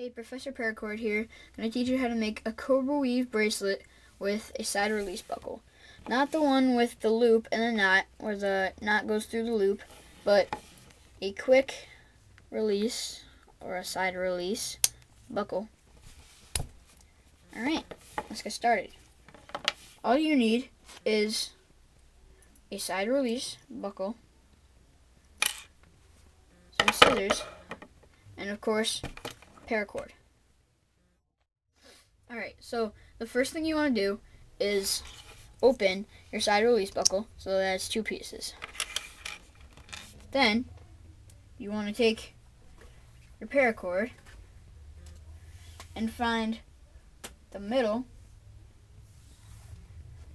Hey, Professor Paracord here. I'm going to teach you how to make a Cobra Weave bracelet with a side release buckle. Not the one with the loop and the knot, where the knot goes through the loop, but a quick release, or a side release, buckle. Alright, let's get started. All you need is a side release buckle, some scissors, and of course, paracord. Alright, so the first thing you want to do is open your side release buckle so that it's two pieces. Then, you want to take your paracord and find the middle,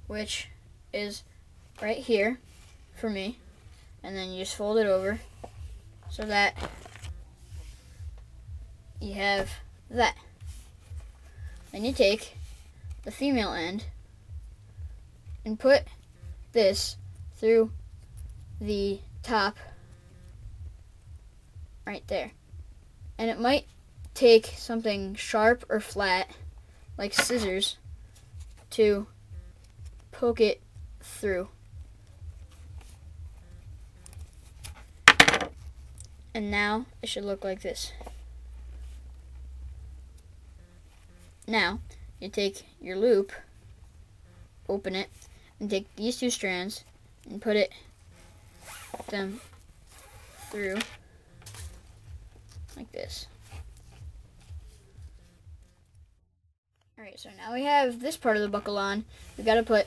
which is right here for me, and then you just fold it over so that you have that. Then you take the female end and put this through the top right there. And it might take something sharp or flat, like scissors, to poke it through. And now it should look like this. Now, you take your loop, open it, and take these two strands and put it them through like this. Alright, so now we have this part of the buckle on. We gotta put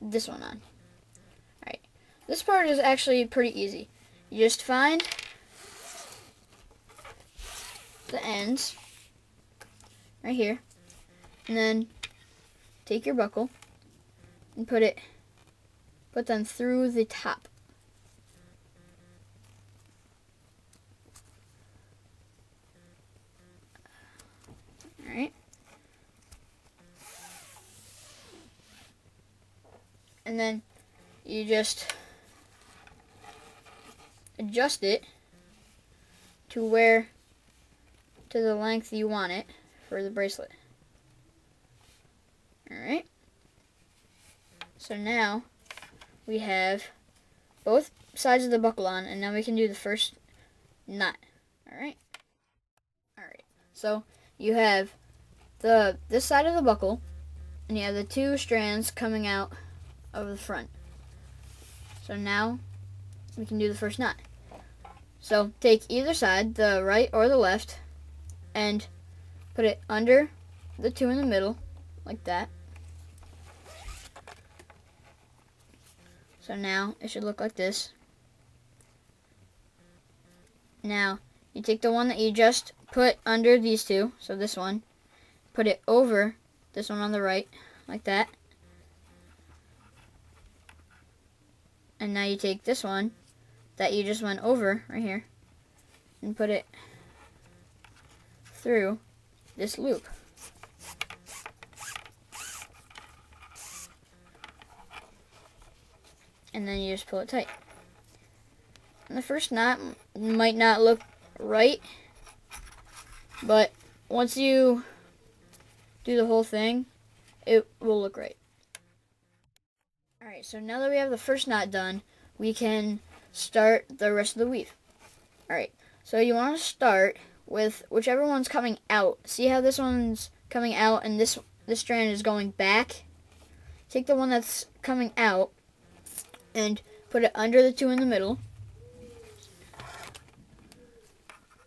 this one on. Alright, this part is actually pretty easy. You just find the ends right here. And then take your buckle and put it, put them through the top. Alright. And then you just adjust it to where, to the length you want it for the bracelet. Alright. So now we have both sides of the buckle on and now we can do the first knot. Alright. Alright. So you have the this side of the buckle and you have the two strands coming out of the front. So now we can do the first knot. So take either side, the right or the left, and Put it under the two in the middle, like that. So now it should look like this. Now, you take the one that you just put under these two, so this one, put it over this one on the right, like that. And now you take this one that you just went over right here and put it through this loop. And then you just pull it tight. And the first knot might not look right, but once you do the whole thing, it will look right. Alright, so now that we have the first knot done, we can start the rest of the weave. Alright, so you want to start with whichever one's coming out. See how this one's coming out and this this strand is going back? Take the one that's coming out and put it under the two in the middle.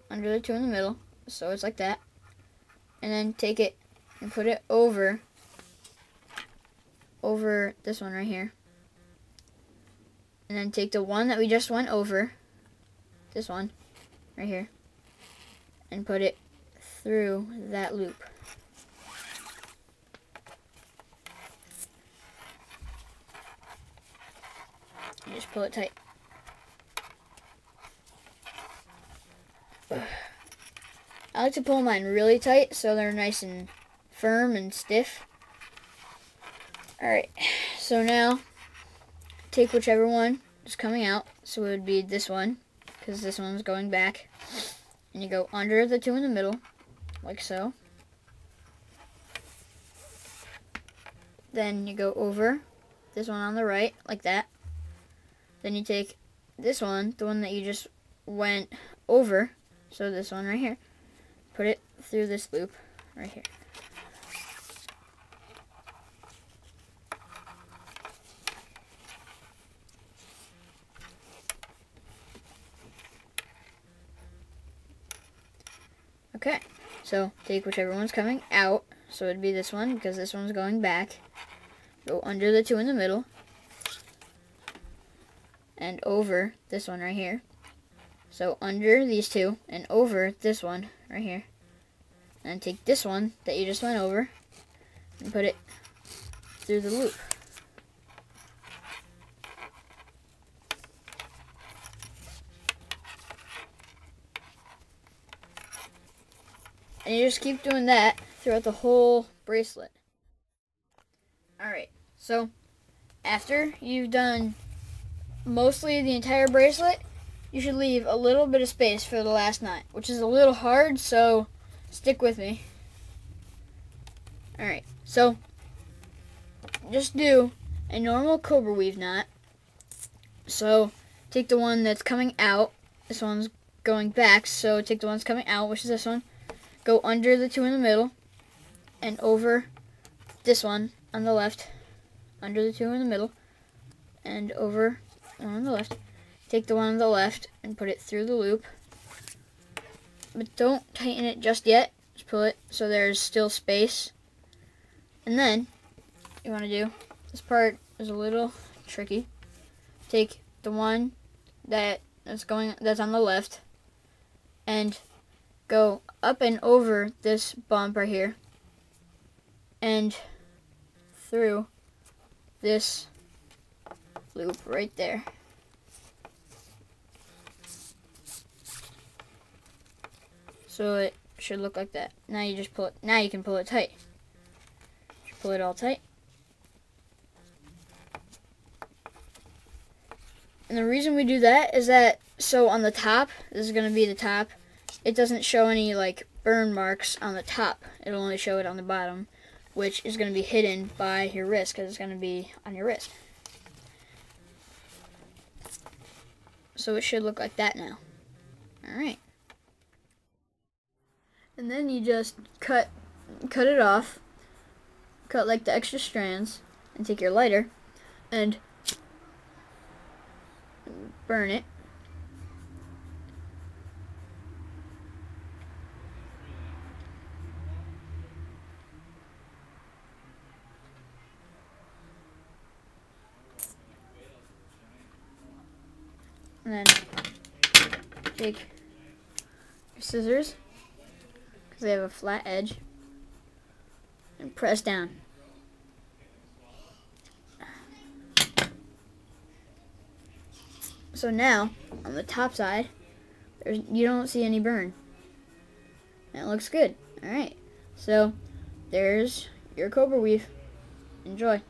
Under the two in the middle. So it's like that. And then take it and put it over over this one right here. And then take the one that we just went over, this one, right here, and put it through that loop. You just pull it tight. I like to pull mine really tight so they're nice and firm and stiff. Alright, so now take whichever one is coming out. So it would be this one, because this one's going back and you go under the two in the middle, like so. Then you go over this one on the right, like that. Then you take this one, the one that you just went over, so this one right here, put it through this loop right here. Okay, so take whichever one's coming out. So it'd be this one because this one's going back. Go under the two in the middle. And over this one right here. So under these two and over this one right here. And take this one that you just went over and put it through the loop. And you just keep doing that throughout the whole bracelet. Alright, so after you've done mostly the entire bracelet, you should leave a little bit of space for the last knot, which is a little hard, so stick with me. Alright, so just do a normal cobra weave knot. So take the one that's coming out, this one's going back, so take the one that's coming out, which is this one, go under the two in the middle and over this one on the left, under the two in the middle, and over on the left. Take the one on the left and put it through the loop. But don't tighten it just yet. Just pull it so there's still space. And then, you want to do, this part is a little tricky. Take the one that is going, that's on the left, and go up and over this bump right here and through this loop right there. So it should look like that. Now you just pull it, now you can pull it tight. Just pull it all tight. And the reason we do that is that, so on the top, this is going to be the top, it doesn't show any like burn marks on the top. It'll only show it on the bottom, which is going to be hidden by your wrist because it's going to be on your wrist. So it should look like that now. Alright. And then you just cut cut it off. Cut like the extra strands and take your lighter and burn it. And then take your scissors, because they have a flat edge, and press down. So now, on the top side, you don't see any burn. That looks good. Alright, so there's your cobra weave. Enjoy.